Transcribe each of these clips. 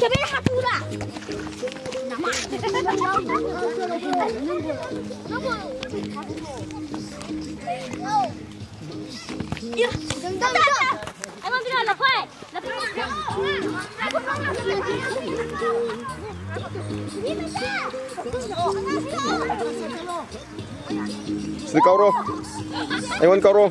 집에 하프라. 남아. Anh ơi, bây giờ là khoai. Là Sini kau ro. Ewan kau ro.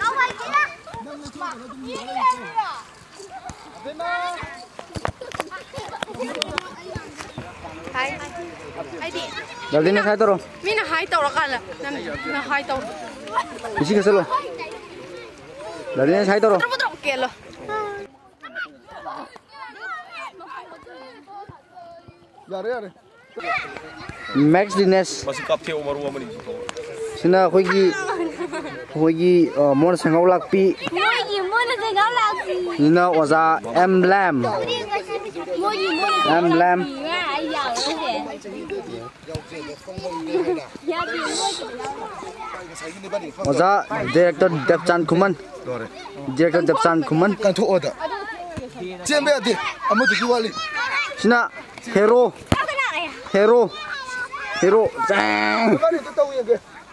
Hai. Hai đi. Dali na khai taro. Mina ra là. Nam na hai tàu. Isi kasalo. Dali na khai taro. Tro tro kia lo. Yare yare. Max Dines. Masih kapte umaru amani. Sina khoi khoi mon sangau sẽ gáo là gì? Nina oza emblem. Mỗi gì mua nó Emblem. Dạ Oza director Depchan Kuman. Director Depchan Kuman. kan thu oda chen be ati amu tu wali Sina hero. Hero. Hero. Zang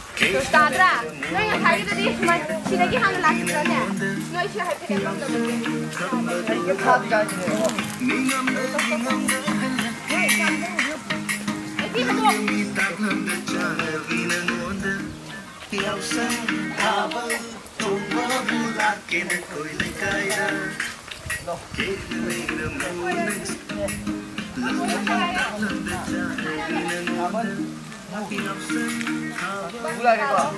Noi nga hai đi đi. Mai chỉ cái hàng là cái đó nè. Noi chỉ hai cái đó đâu. Đi mà được. Gula ke ko. Dokeng khaban ko. Nè, chi. Wan. Oh, pop ta Gula ni kau.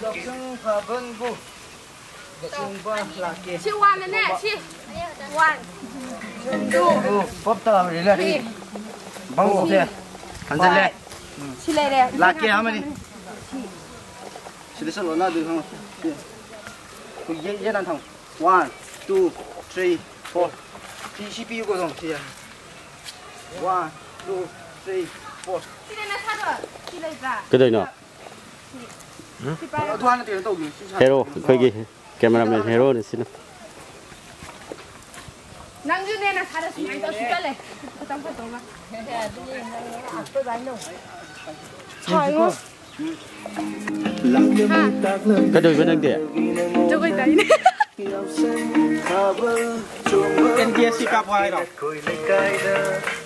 Doksung kaban bu. Doksung ba laki. Si wan ni si. Wan. Tu. Pop tak ambil lah. Bang pop dia. Hantar le. Si le le. Laki apa ni? Si le selalu nak dulu. Kau ye ye nanti. One, two, three, four. Si si piu kau dong si. One, two mi na ngang ni ta de ye na khara am ting daro o pi go bari na kha no mai na ba cái điều kia nó xem mà ba hai phe nói năng cái này kia này là muốn năng cái kia này cái này này kia ngang cái này mà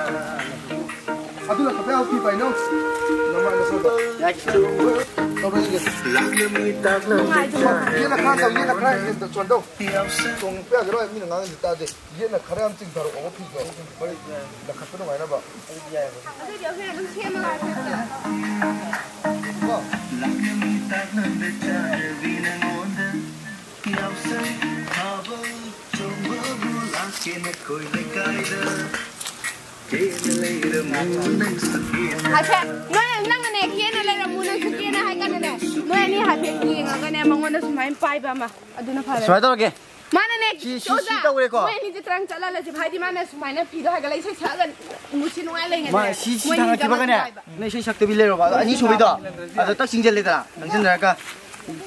حدولك بيعطي بينات لما انا صدق طب ايه جينا كذا جينا كذا جدا تشوندو تون بيا جرا مين انا اللي تادي جينا كرا ام تين دارو او في جو بري لا كفتو ما ينبا Kine koyle kaydı अच्छा नोए नंग ने किए ने ले रमुने किए ने हाय कने ने नोए नी हाथे किए नंग ने मंगोने सुमाइन पाई बामा अदुना फाले सुमाइन तो के माने ने शी शी शी तो उरे को मैं नी जित्रंग चला ले जी भाई जी माने सुमाइन ने फीडो हाय गले से छागन मुसी नोए लेंगे माने शी शी थाना की बगने ने शी शक्ति भी ले रो बादो अनि सुबी दो अदो तक सिंजे ले दरा नंग जिन रका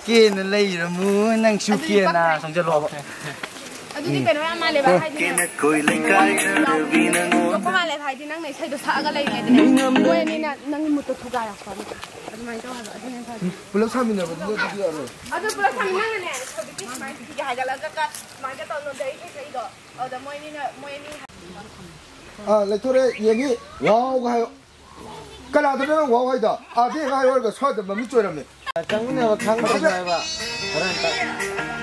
किए ने ले रमु नंग सुकिए ना संजे लो pulak sa mi na ba du du aro adu pula sang nang ne mai thì hai cái là cái cái mai cái tao nó đấy cái cái đó ở đó mỗi ni mỗi ni 아, 레토레 얘기 와오가 해요. 까라드는 와오가 있다. 아, 내가 해요. 이거 서도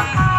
Música